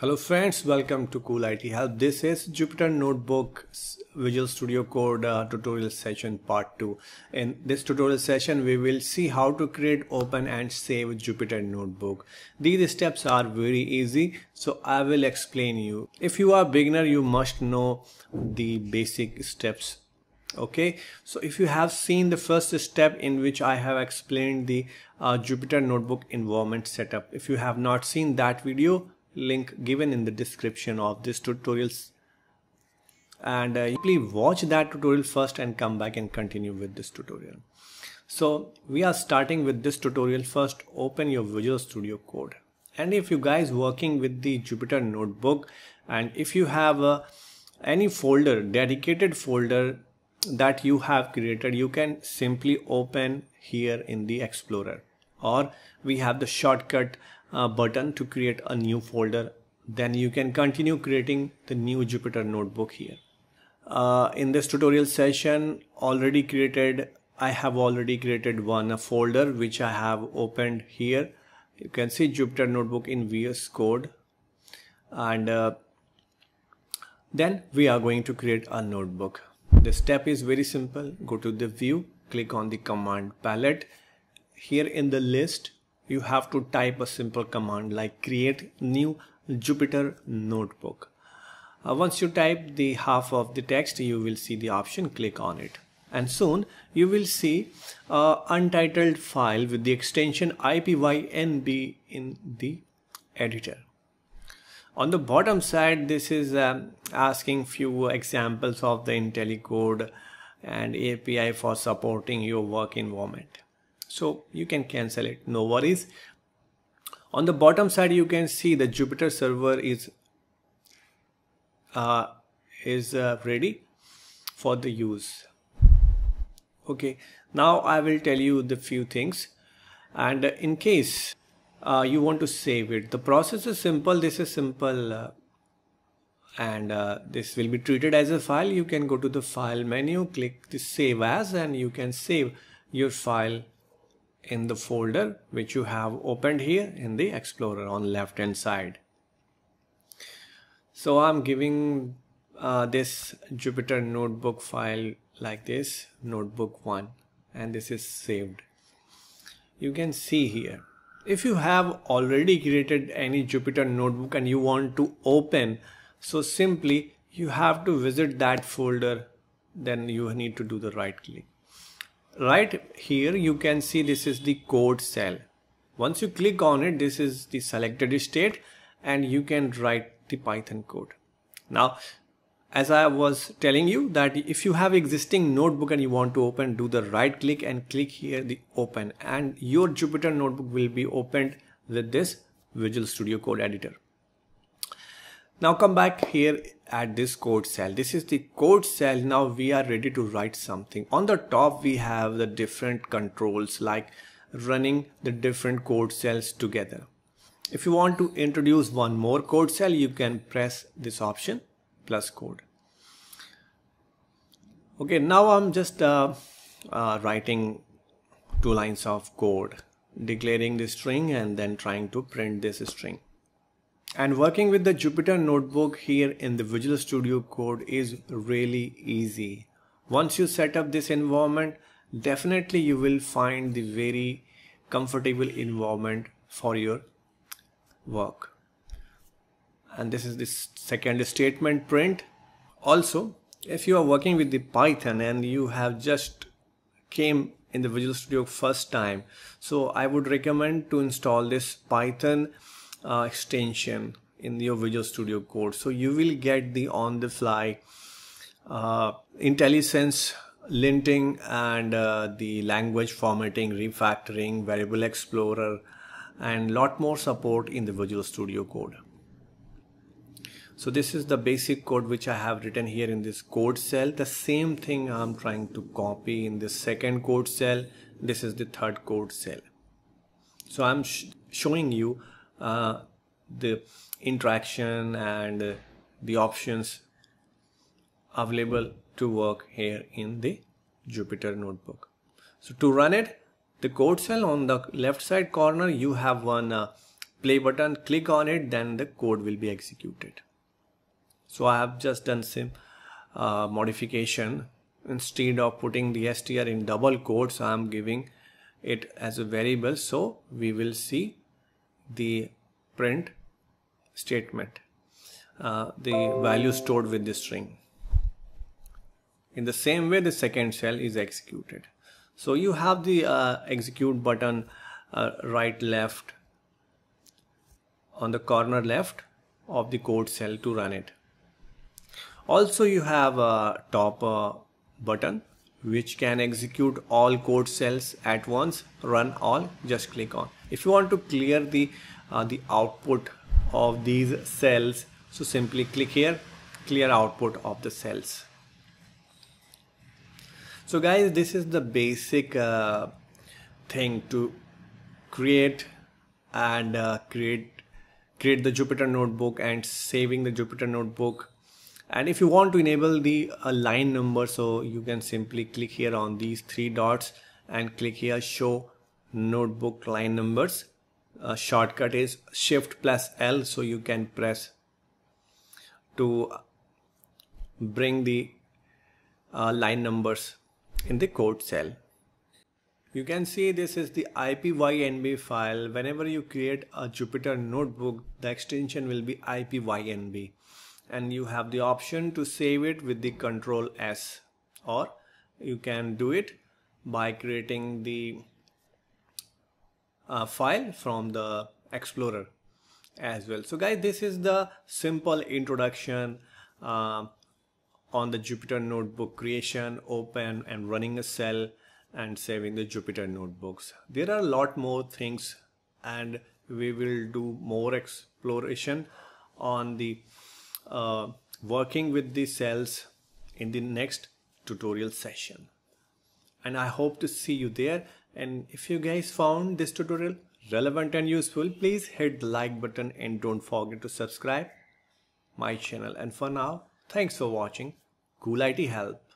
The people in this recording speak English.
Hello friends, welcome to Cool IT Help. This is Jupyter Notebook Visual Studio Code uh, tutorial session part 2. In this tutorial session, we will see how to create, open and save Jupyter Notebook. These steps are very easy, so I will explain you. If you are beginner, you must know the basic steps. Okay, so if you have seen the first step in which I have explained the uh, Jupyter Notebook environment setup. If you have not seen that video, link given in the description of this tutorials. And uh, please watch that tutorial first and come back and continue with this tutorial. So we are starting with this tutorial. First open your visual studio code. And if you guys working with the jupyter notebook and if you have uh, any folder dedicated folder that you have created you can simply open here in the explorer or we have the shortcut uh, button to create a new folder. Then you can continue creating the new Jupyter notebook here. Uh, in this tutorial session already created I have already created one folder which I have opened here. You can see Jupyter notebook in VS code. And uh, then we are going to create a notebook. The step is very simple. Go to the view click on the command palette here in the list you have to type a simple command like create new Jupyter notebook. Uh, once you type the half of the text, you will see the option, click on it. And soon you will see a untitled file with the extension ipynb in the editor. On the bottom side, this is um, asking few examples of the IntelliCode and API for supporting your work environment so you can cancel it. No worries. On the bottom side you can see the Jupyter server is uh, is uh, ready for the use. Okay. Now I will tell you the few things. And in case uh, you want to save it the process is simple. This is simple uh, and uh, this will be treated as a file. You can go to the file menu click the save as and you can save your file in the folder which you have opened here in the Explorer on left hand side. So I'm giving uh, this Jupyter notebook file like this notebook 1 and this is saved. You can see here if you have already created any Jupyter notebook and you want to open so simply you have to visit that folder then you need to do the right click right here you can see this is the code cell. Once you click on it this is the selected state and you can write the python code. Now as I was telling you that if you have existing notebook and you want to open do the right click and click here the open. And your Jupyter notebook will be opened with this Visual Studio Code editor now come back here at this code cell. This is the code cell. Now we are ready to write something. On the top we have the different controls like running the different code cells together. If you want to introduce one more code cell, you can press this option plus code. Okay, now I'm just uh, uh, writing two lines of code, declaring the string and then trying to print this string. And working with the Jupyter notebook here in the Visual Studio Code is really easy. Once you set up this environment, definitely you will find the very comfortable environment for your work. And this is the second statement print. Also, if you are working with the Python and you have just came in the Visual Studio first time, so I would recommend to install this Python uh, extension in your Visual Studio Code. So you will get the on the fly uh, IntelliSense linting and uh, the language formatting, refactoring, variable explorer and lot more support in the Visual Studio Code. So this is the basic code which I have written here in this code cell. The same thing I'm trying to copy in the second code cell. This is the third code cell. So I'm sh showing you uh, the interaction and the options available to work here in the Jupyter notebook. So to run it, the code cell on the left side corner, you have one uh, play button click on it then the code will be executed. So I have just done some uh, modification. Instead of putting the str in double quotes I am giving it as a variable. So we will see the print statement uh, the value stored with the string. In the same way the second cell is executed. So you have the uh, execute button uh, right left on the corner left of the code cell to run it. Also you have a top button which can execute all code cells at once run all just click on. If you want to clear the uh, the output of these cells so simply click here clear output of the cells. So guys this is the basic uh, thing to create and uh, create create the Jupyter notebook and saving the Jupyter notebook and if you want to enable the uh, line number so you can simply click here on these three dots and click here show notebook line numbers. Uh, shortcut is shift plus L so you can press to bring the uh, line numbers in the code cell. You can see this is the ipynb file. Whenever you create a Jupyter notebook the extension will be ipynb and you have the option to save it with the control S. Or you can do it by creating the uh, file from the explorer as well. So guys this is the simple introduction uh, on the Jupyter notebook creation open and running a cell and saving the Jupyter notebooks. There are a lot more things and we will do more exploration on the uh, working with the cells in the next tutorial session. And I hope to see you there. And if you guys found this tutorial relevant and useful please hit the like button and don't forget to subscribe my channel. And for now thanks for watching. Cool IT help